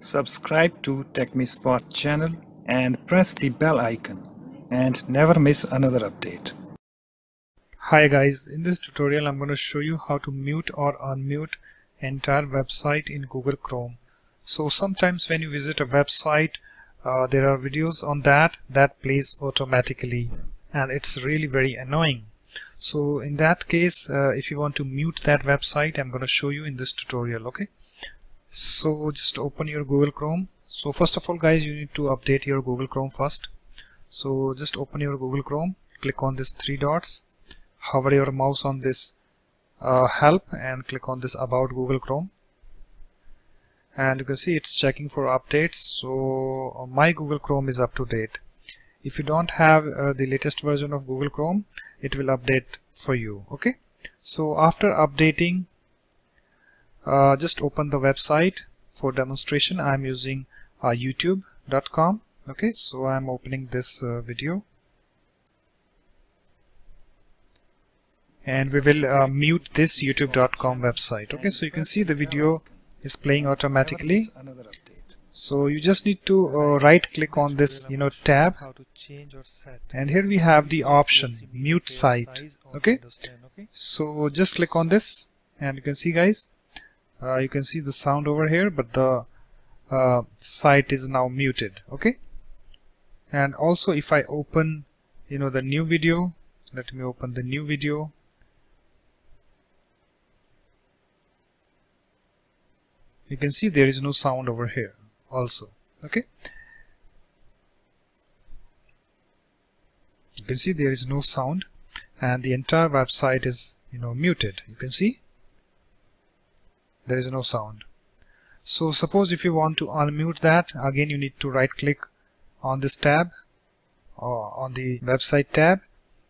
Subscribe to TechMeSpot channel and press the bell icon and never miss another update. Hi guys, in this tutorial I'm going to show you how to mute or unmute entire website in Google Chrome. So sometimes when you visit a website uh, there are videos on that that plays automatically and it's really very annoying. So in that case uh, if you want to mute that website I'm going to show you in this tutorial okay so just open your Google Chrome. So first of all guys you need to update your Google Chrome first. So just open your Google Chrome. Click on this three dots. Hover your mouse on this uh, help and click on this about Google Chrome. And you can see it's checking for updates. So uh, my Google Chrome is up to date. If you don't have uh, the latest version of Google Chrome it will update for you okay? So after updating uh, just open the website for demonstration. I'm using uh, youtube.com okay so I'm opening this uh, video. And we will uh, mute this youtube.com website. Okay so you can see the video is playing automatically. So you just need to uh, right click on this you know tab. And here we have the option mute site. okay? So just click on this. And you can see guys uh, you can see the sound over here but the uh, site is now muted okay? And also if I open you know the new video let me open the new video. You can see there is no sound over here also okay? You can see there is no sound and the entire website is you know muted you can see there is no sound. So suppose if you want to unmute that again you need to right click on this tab or on the website tab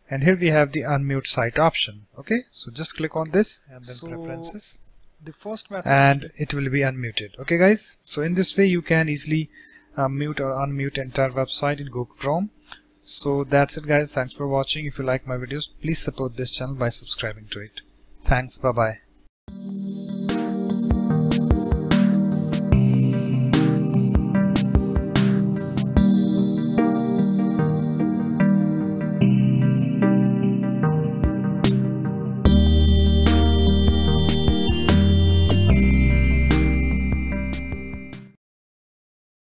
and here we have the unmute site option okay? So just click on this and then so preferences. the first method and it will be unmuted okay guys? So in this way you can easily uh, mute or unmute entire website in Google Chrome. So that's it guys. Thanks for watching. If you like my videos please support this channel by subscribing to it. Thanks. Bye bye